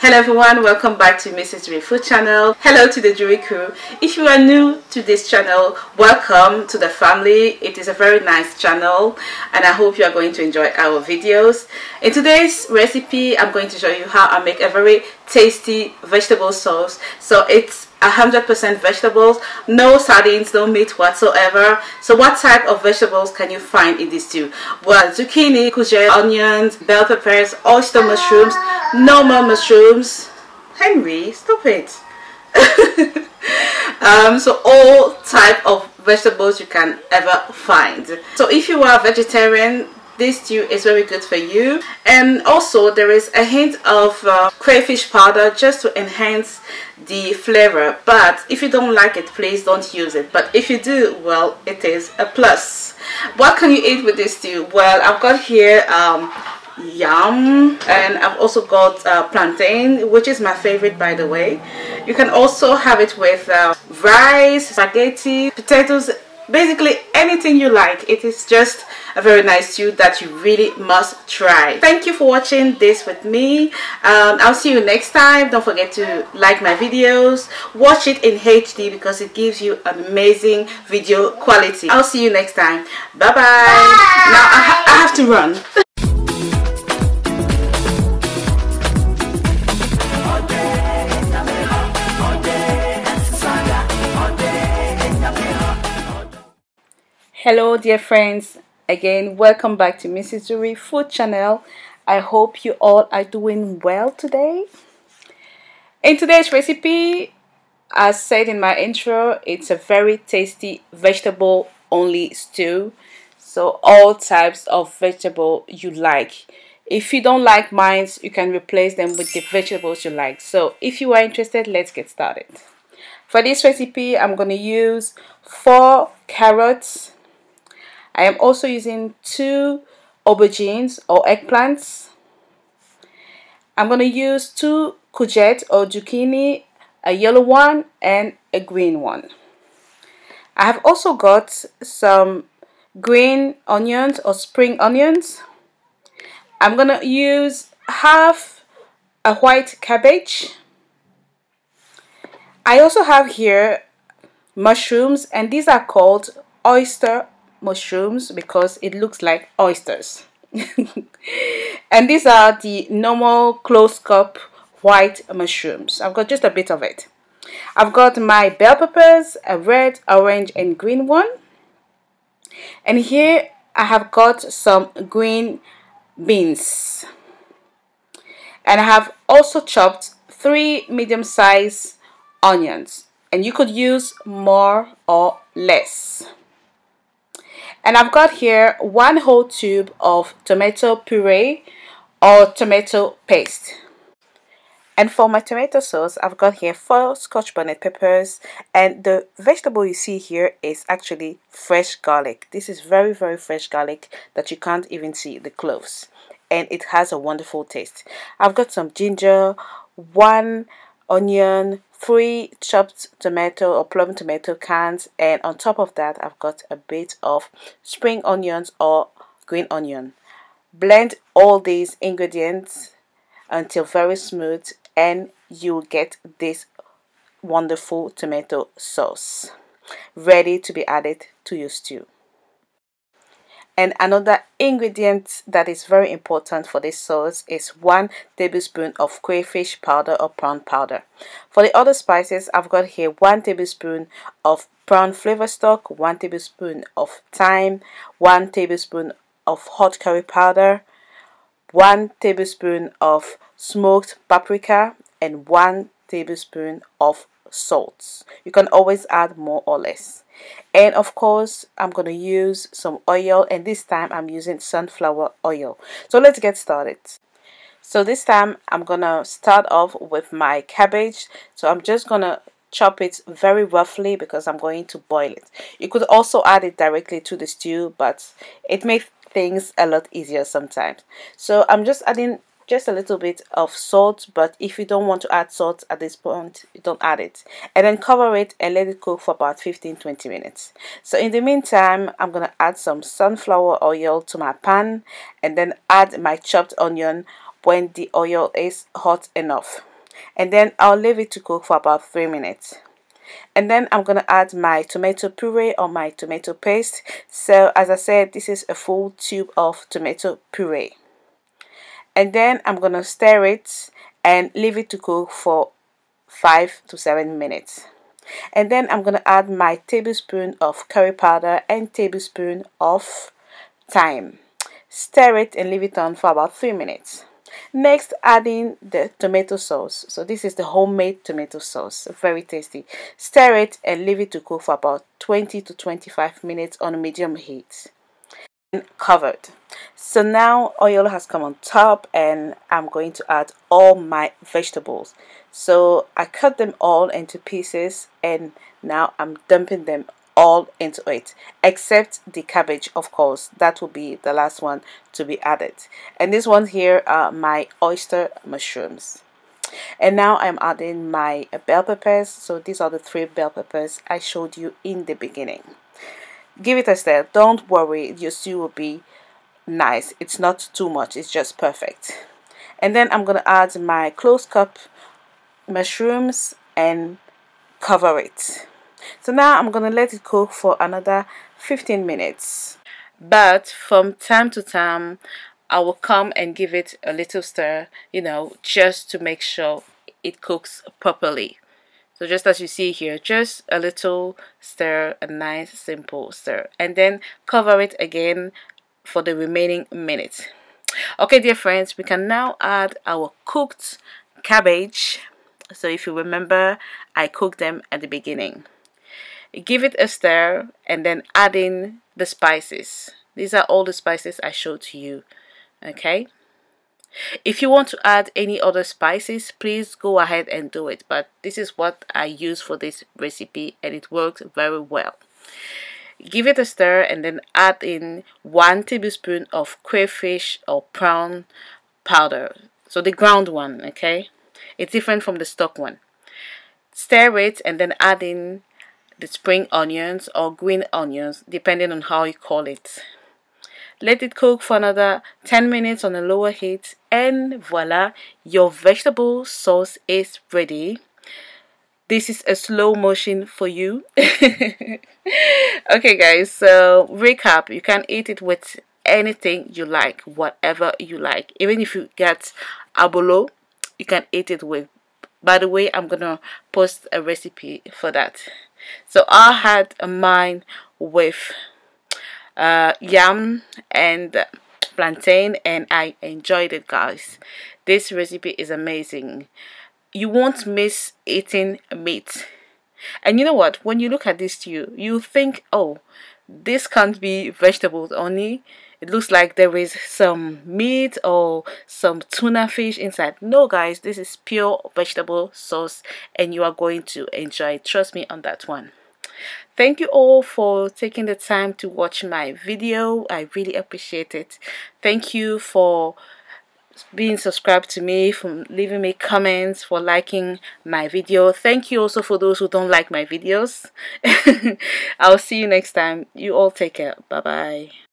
Hello everyone, welcome back to Mrs. Food Channel. Hello to the Drewry crew. If you are new to this channel, welcome to the family. It is a very nice channel and I hope you are going to enjoy our videos. In today's recipe, I'm going to show you how I make a very tasty vegetable sauce. So it's 100% vegetables, no sardines, no meat whatsoever. So what type of vegetables can you find in this stew? Well, zucchini, courgette, onions, bell peppers, oyster mushrooms, normal mushrooms. Henry, stop it. um, so all type of vegetables you can ever find. So if you are vegetarian, this stew is very good for you. And also there is a hint of uh, crayfish powder just to enhance the flavor. But if you don't like it please don't use it. But if you do well it is a plus. What can you eat with this stew? Well I've got here um, yam. And I've also got uh, plantain which is my favorite by the way. You can also have it with uh, rice spaghetti potatoes basically anything you like it is just a very nice stew that you really must try. Thank you for watching this with me. Um, i'll see you next time. Don't forget to like my videos. Watch it in hd because it gives you amazing video quality. I'll see you next time. Bye bye, bye. now I, ha I have to run hello dear friends. Again welcome back to mrs Drewry food channel. I hope you all are doing well today. In today's recipe as said in my intro it's a very tasty vegetable only stew. So all types of vegetable you like. If you don't like mine you can replace them with the vegetables you like. So if you are interested let's get started. For this recipe i'm going to use four carrots I am also using two aubergines or eggplants. I'm going to use two courgette or zucchini, a yellow one and a green one. I have also got some green onions or spring onions. I'm going to use half a white cabbage. I also have here mushrooms and these are called oyster mushrooms because it looks like oysters. and these are the normal close cup white mushrooms. I've got just a bit of it. I've got my bell peppers, a red, orange and green one. And here I have got some green beans. And I have also chopped three medium-sized onions. And you could use more or less. And I've got here one whole tube of tomato puree or tomato paste. And for my tomato sauce, I've got here four scotch bonnet peppers and the vegetable you see here is actually fresh garlic. This is very, very fresh garlic that you can't even see the cloves. And it has a wonderful taste. I've got some ginger, one onion, three chopped tomato or plum tomato cans and on top of that I've got a bit of spring onions or green onion. Blend all these ingredients until very smooth and you'll get this wonderful tomato sauce ready to be added to your stew. And another ingredient that is very important for this sauce is 1 tablespoon of crayfish powder or prawn powder. For the other spices, I've got here 1 tablespoon of prawn flavor stock, 1 tablespoon of thyme, 1 tablespoon of hot curry powder, 1 tablespoon of smoked paprika, and 1 tablespoon of salt. You can always add more or less. And of course I'm to use some oil and this time I'm using sunflower oil. So let's get started. So this time I'm gonna start off with my cabbage. So I'm just gonna chop it very roughly because I'm going to boil it. You could also add it directly to the stew but it makes things a lot easier sometimes. So I'm just adding just a little bit of salt but if you don't want to add salt at this point you don't add it. And then cover it and let it cook for about 15-20 minutes. So in the meantime I'm gonna add some sunflower oil to my pan and then add my chopped onion when the oil is hot enough. And then I'll leave it to cook for about 3 minutes. And then I'm gonna add my tomato puree or my tomato paste. So as I said this is a full tube of tomato puree and then I'm gonna stir it and leave it to cook for 5 to 7 minutes and then I'm gonna add my tablespoon of curry powder and tablespoon of thyme stir it and leave it on for about 3 minutes Next, adding the tomato sauce. So this is the homemade tomato sauce, very tasty. Stir it and leave it to cook for about 20 to 25 minutes on medium heat. Covered. So now oil has come on top and I'm going to add all my vegetables. So I cut them all into pieces and now I'm dumping them all into it except the cabbage of course. That will be the last one to be added. And this one here are my oyster mushrooms. And now I'm adding my bell peppers. So these are the three bell peppers I showed you in the beginning give it a stir don't worry. Your stew will be nice. It's not too much. It's just perfect. And then I'm gonna add my close cup mushrooms and cover it. So now I'm gonna let it cook for another 15 minutes. But from time to time I will come and give it a little stir you know just to make sure it cooks properly so just as you see here just a little stir a nice simple stir and then cover it again for the remaining minute okay dear friends we can now add our cooked cabbage. So if you remember I cooked them at the beginning. Give it a stir and then add in the spices. These are all the spices I showed to you okay if you want to add any other spices please go ahead and do it. But this is what I use for this recipe and it works very well. Give it a stir and then add in one tablespoon of crayfish or prawn powder. So the ground one okay? It's different from the stock one. Stir it and then add in the spring onions or green onions depending on how you call it. Let it cook for another 10 minutes on a lower heat and voila, your vegetable sauce is ready. This is a slow motion for you. okay guys, so recap, you can eat it with anything you like, whatever you like. Even if you get abolo, you can eat it with. By the way, I'm gonna post a recipe for that. So I had a mine with uh, yam and plantain and I enjoyed it guys. This recipe is amazing. You won't miss eating meat. And you know what? When you look at this stew, you think, oh, this can't be vegetables only it looks like there is some meat or some tuna fish inside no guys this is pure vegetable sauce and you are going to enjoy trust me on that one thank you all for taking the time to watch my video. I really appreciate it. Thank you for being subscribed to me for leaving me comments for liking my video. Thank you also for those who don't like my videos. I'll see you next time. You all take care. Bye bye